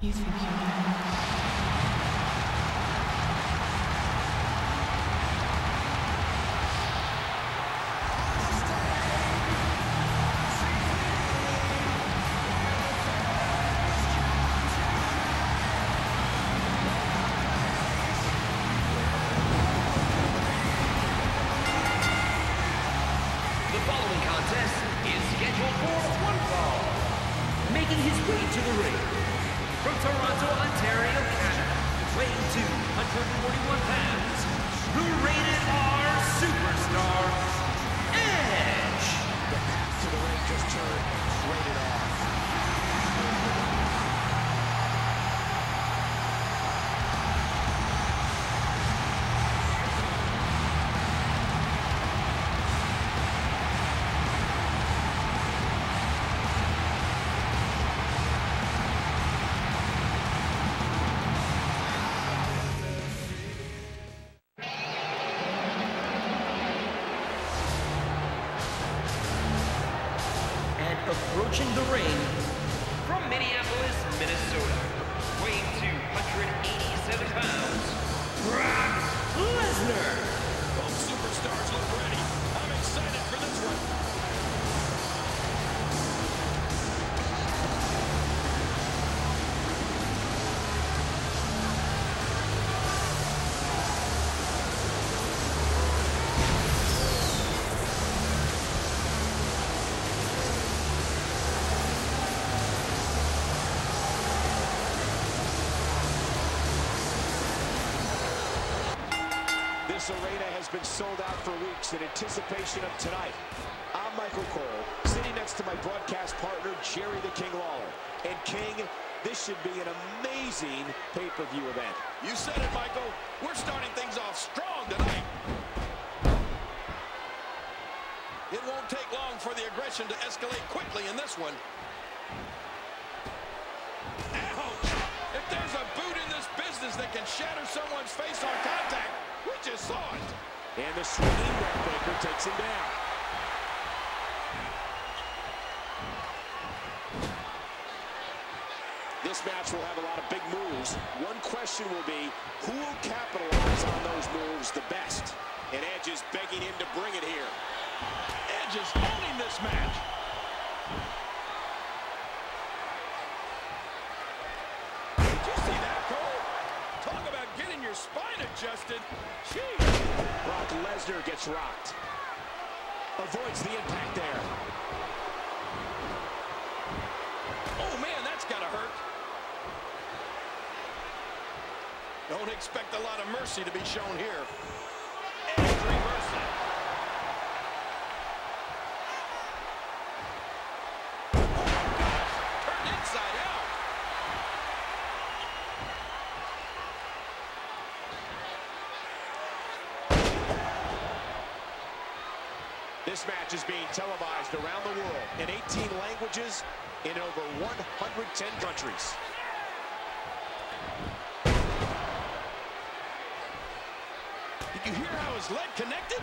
You think you're following contest is scheduled for one fall. Making his way to the ring from Toronto, Ontario, Canada, weighing 241 pounds, the rated R superstar, Edge. The ring from Minneapolis, Minnesota, This arena has been sold out for weeks in anticipation of tonight. I'm Michael Cole, sitting next to my broadcast partner, Jerry the King Lawler. And King, this should be an amazing pay-per-view event. You said it, Michael. We're starting things off strong tonight. It won't take long for the aggression to escalate quickly in this one. Business that can shatter someone's face on contact, we just saw it. And the swinging neckbreaker takes him down. This match will have a lot of big moves. One question will be, who will capitalize on those moves the best? And Edge is begging him to bring it here. Edge is owning this match. Did you see that, Cole? Talk about getting your adjusted. Jeez. Brock Lesnar gets rocked. Avoids the impact there. Oh, man, that's got to hurt. Don't expect a lot of mercy to be shown here. Edge reversing. Oh, gosh. Turned inside out. This match is being televised around the world in 18 languages in over 110 countries. Did you hear how his leg connected?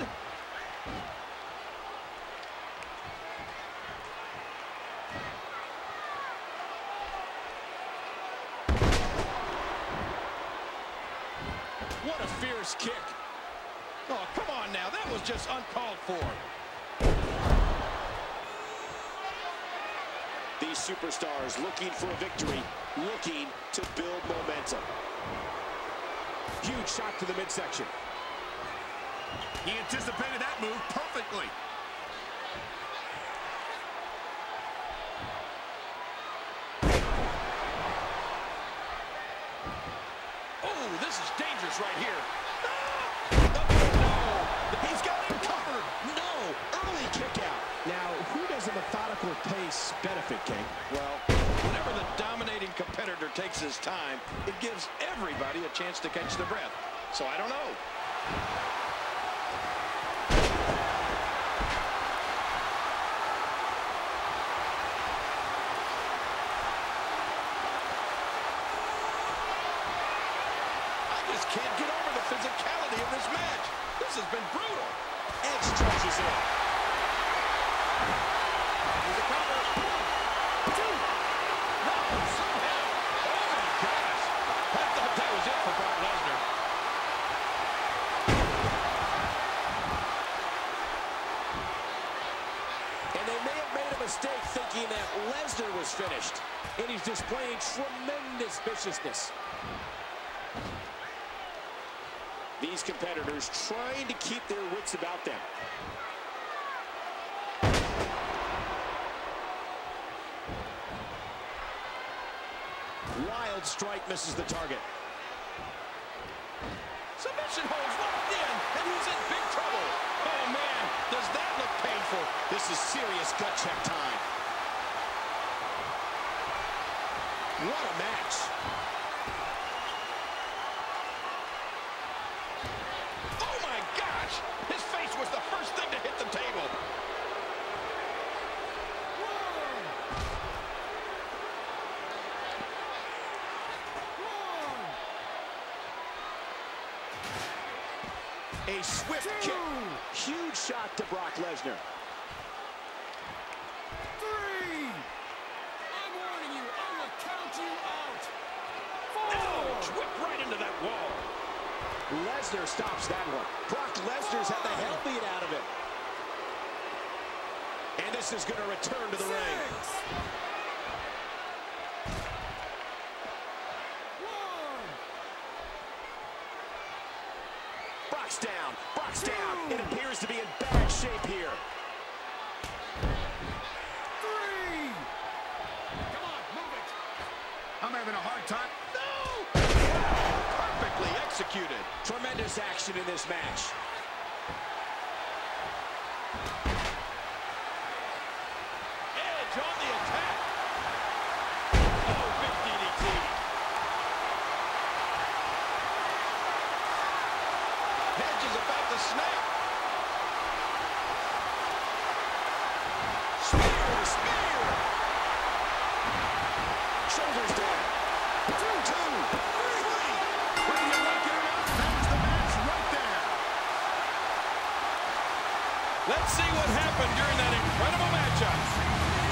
What a fierce kick. Oh, come on now. That was just uncalled for. These superstars looking for a victory, looking to build momentum. Huge shot to the midsection. He anticipated that move perfectly. Oh, this is dangerous right here. Ah! Oh, no. He's got him covered. No, early kick out. Now, who does a methodical pace benefit, King? Well, whenever the dominating competitor takes his time, it gives everybody a chance to catch their breath. So I don't know. I just can't get over the physicality of this match. This has been brutal. Edge charges in. Here's the cover. One, two. No, somehow. Oh, mistake thinking that Lesnar was finished. And he's displaying tremendous viciousness. These competitors trying to keep their wits about them. Wild strike misses the target. Submission holds locked in, and he's in big trouble. Oh, man, does that look painful. This is serious gut check time. What a match. Oh, my gosh. His face was the first thing to hit the table. A swift kick. Huge shot to Brock Lesnar. Three. I'm warning you. I will count you out. Oh, whipped right into that wall. Lesnar stops that one. Brock Lesnar's had the hell beat out of him. And this is going to return to the ring. Six. One. Brock's down. Brock's down. It appears to be in bad shape here. Three. Come on, move it. I'm having a hard time. Tremendous action in this match. Let's see what happened during that incredible matchup.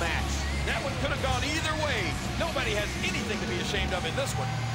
Match. That one could have gone either way. Nobody has anything to be ashamed of in this one.